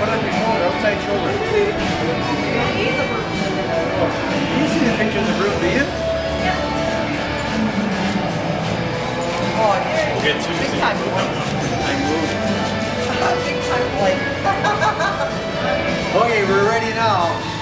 Put on your shoulder, outside shoulder. You see the pictures of Ruth, do you? Oh, we'll get two. Big time. I move. Big time play. okay, we're ready now.